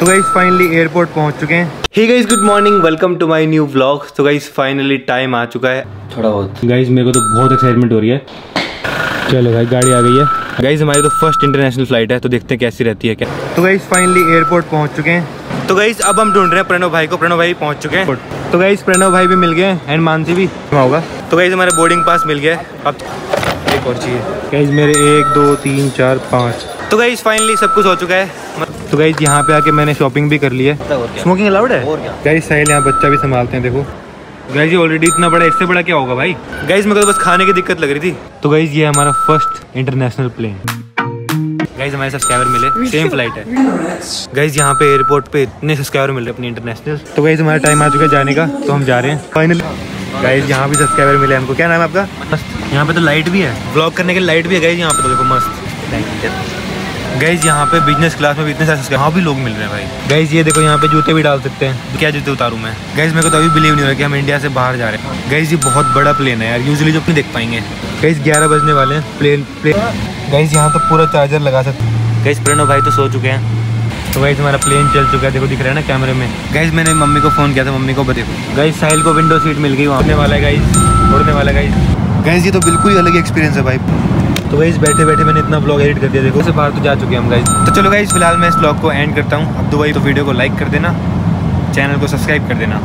तो guys finally airport पहुँच चुके हैं। Hi guys good morning welcome to my new vlog तो गाइज़ फाइनली टाइम आ चुका है। थोड़ा बहुत। गाइज़ मेरे को तो बहुत एक्साइटमेंट हो रही है। चलो भाई गाड़ी आ गई है। गाइज़ हमारी तो फ़र्स्ट इंटरनेशनल फ़्लाइट है तो देखते हैं कैसी रहती है क्या। तो गाइज़ फाइनली एयरपोर्ट पहुँच चुके हैं। तो गाइज़ अब हम ढूंढ रहे हैं प्रणव भाई को। प्रणव भाई पहुँच चुके हैं। तो गाइज़ प्रणव भाई भी मिल गए एंड मानसी भी। होगा? तो गाइज़ हमारे बोर्डिंग पास मिल गया अब एक और चाहिए। गाइज़ मेरे एक दो तीन चार पाँच। तो गाइज़ फाइनली सब कुछ हो चुका है। तो गाइज़ यहाँ पे आके मैंने शॉपिंग भी कर ली है। स्मोकिंग अलाउड है? गाइज़ साहिल यहाँ बच्चा भी संभालते हैं देखो। गाइज़ ये ऑलरेडी इतना बड़ा इससे बड़ा क्या होगा भाई? गाइज़ मेरे को तो बस खाने की दिक्कत लग रही थी। तो गाइज़ ये हमारा फ़र्स्ट इंटरनेशनल प्लेन गाइज़ हमारे सब्सक्राइबर मिले। सेम फ़्लाइट है। गाइज़ यहाँ पे एयरपोर्ट पे इतने सब्सक्राइबर मिल रहे अपनी इंटरनेशनल तो गाइज़ हमारा टाइम आ चुका है जाने का। तो हम जा रहे हैं। फाइनल गाइज़ यहाँ भी सब्सक्राइबर मिले हमको। क्या नाम है आपका? मस्त। यहाँ पे तो लाइट भी है। ब्लॉग करने के लाइट भी है। गाइज़ यहाँ पे तो देखो मस्त। गाइज़ यहाँ पे बिज़नेस क्लास में भी इतने सारे यहाँ भी लोग मिल रहे हैं भाई। गाइज़ ये देखो, यहाँ पे जूते भी डाल सकते हैं। क्या जूते उतारू मैं? गाइज़ मेरे को तो अभी बिलीव नहीं हो रहा कि हम इंडिया से बाहर जा रहे हैं। गाइज़ ये बहुत बड़ा प्लेन है यार। यूजली जो अपनी देख पाएँगे। गाइज़ ग्यारह बजने वाले हैं। प्लेन प्लेन गाइज़ यहाँ तो पूरा चार्जर लगा सकते हैं। गाइज़ प्रणव भाई तो सो चुके हैं। तो गाइज़ हमारा प्लेन चल चुका है। देखो, दिख रहा है ना कैमरे में। गाइज़ मैंने मम्मी को फ़ोन किया था। मम्मी को देखो गाइज़ साहिल को विंडो सीट मिल गई। वहाँ वाला है गाइज़ उड़ने वाला गाइज़ गाइज़ ये तो बिल्कुल ही अलग एक्सपीरियंस है भाई। तो वही बैठे बैठे मैंने इतना ब्लॉग एडिट कर दिया देखो। से बाहर तो जा चुके हैं हम गाइज़ तो चलो गाइज़ फ़िलहाल मैं इस ब्लॉग को एंड करता हूँ। अब तो भाई तो वीडियो को लाइक कर देना। चैनल को सब्सक्राइब कर देना।